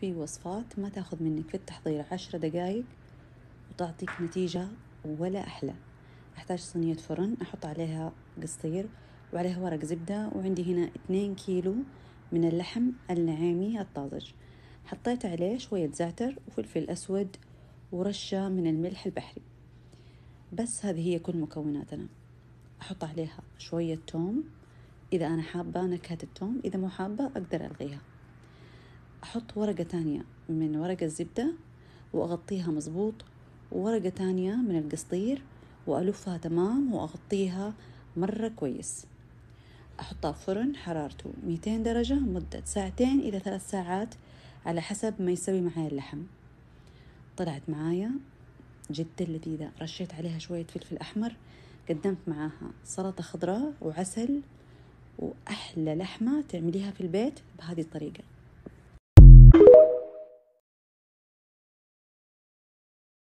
في وصفات ما تاخذ منك في التحضير عشرة دقايق وتعطيك نتيجة ولا أحلى. أحتاج صينية فرن أحط عليها قصير وعليها ورق زبدة وعندي هنا اثنين كيلو من اللحم النعامي الطازج. حطيت عليه شوية زعتر وفلفل أسود ورشة من الملح البحري. بس هذه هي كل مكوناتنا. أحط عليها شوية توم. إذا أنا حابة نكهة التوم إذا مو حابة أقدر ألغيها. أحط ورقة تانية من ورق الزبدة وأغطيها مظبوط وورقة تانية من القصدير وألفها تمام وأغطيها مرة كويس. أحطها في فرن حرارته 200 درجة مدة ساعتين إلى ثلاث ساعات على حسب ما يسوي معايا اللحم. طلعت معايا جدا لذيذة رشيت عليها شوية فلفل أحمر قدمت معاها سلطة خضراء وعسل وأحلى لحمة تعمليها في البيت بهذه الطريقة.